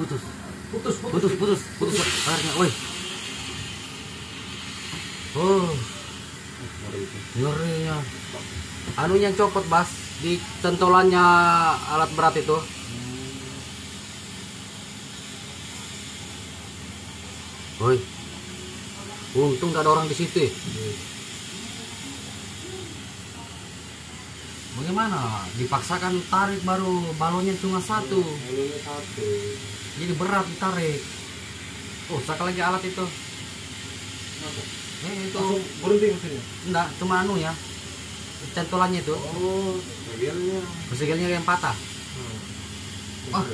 putus. Putus putus putus putus. Putus putus putus oh ngerinya anunya copot bas. Di centolannya alat berat itu. Woi. Untung gak ada orang di situ. Bagaimana? Dipaksakan tarik baru balonnya cuma satu. Balonnya satu. Jadi berat ditarik. Oh, sekali lagi alat itu. Kenapa? Eh, itu Langsung berhenti mesinnya. enggak cuma anu ya. Centolannya itu, Oh, bagiannya. bersegelnya yang patah. Hmm. Ah.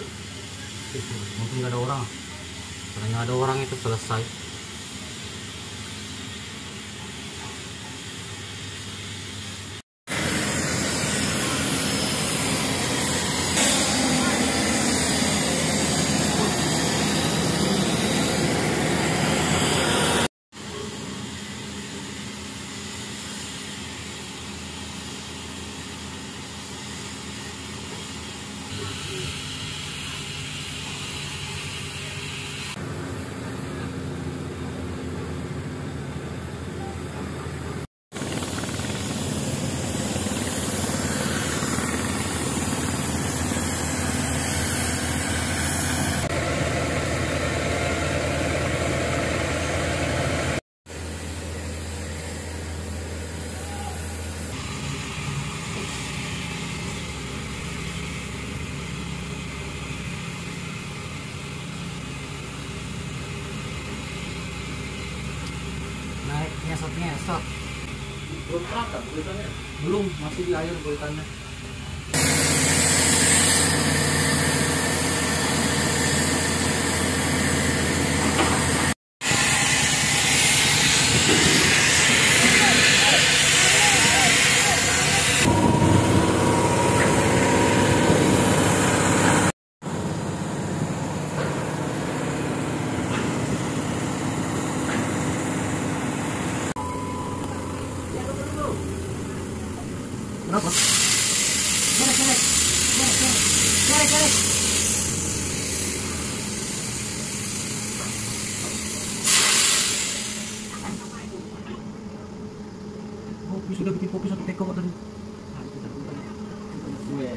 Untung gak ada orang. Nggak ada orang itu selesai. Naik nyesot nyesot. Belum terangkat beritanya. Belum masih di air kulitannya. Berapa? Kerek, kerek. Kerek, kerek. Kerek, kerek. Kopi sudah bikin kopi satu teko tadi. Gue.